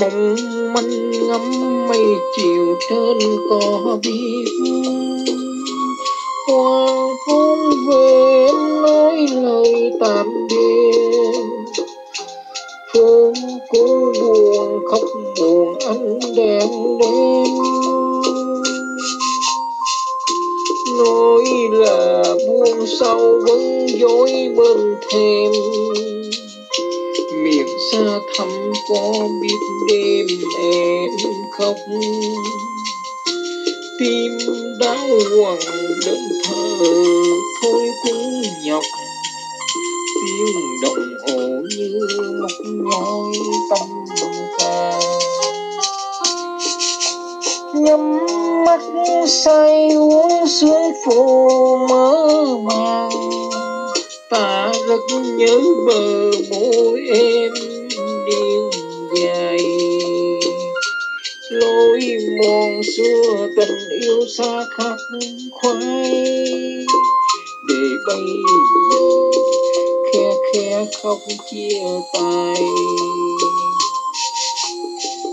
mong manh ngắm mây chiều trên cỏ biếc. Hoàng hôn về nói lời tạm biệt. Phố cô buồn khóc buồn anh đèn đêm. Nói là buông sau vẫn dối bên thêm xa thăm có biết đêm em khóc. Tim đau hoàng đơn thờ thôi cũng nhọc. Tiếng đồng hồ như móc nhói tâm ca. Nhắm mắt say uống xuống phố mơ màng. Ta rất nhớ bờ môi em điên dài lối mòn xưa tình yêu xa khắc khoái. Để bây giờ khe khe khóc chia tay.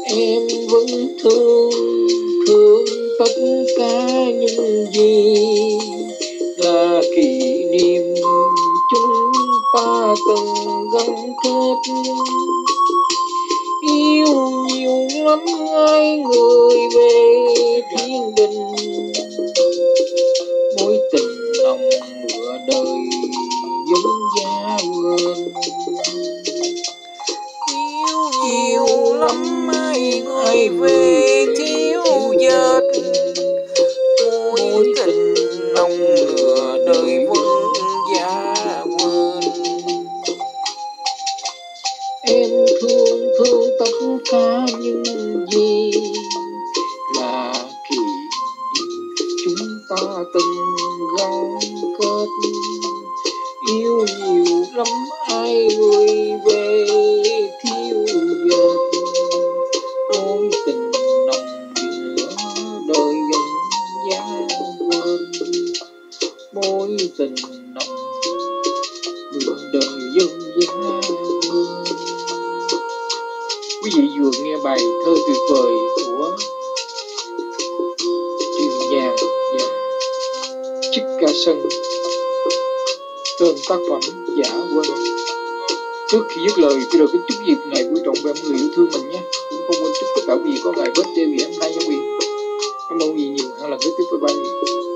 Em vẫn thương thương tất cả những gì là kỷ niệm chúng ta từng gắn kết lắm hai người về thiên đình. Mối tình lòng nửa đời tất cả những gì? Là kỷ niệm chúng ta từng gắn kết. Yêu nhiều lắm chị vừa nghe bài thơ tuyệt vời của trường Nhàn và dạ. Trích Ca Sân tên tác phẩm Giả Quên Trước khi dứt lời, tôi được kính chúc dịp ngày quý trọng về người yêu thương mình nhé. Cũng không quên chúc tất cả quý vị có ngày birthday vì em nay nha quý vị. Cảm ơn quý vị nhiều. Hẹn lần kế tiếp. Bye bye.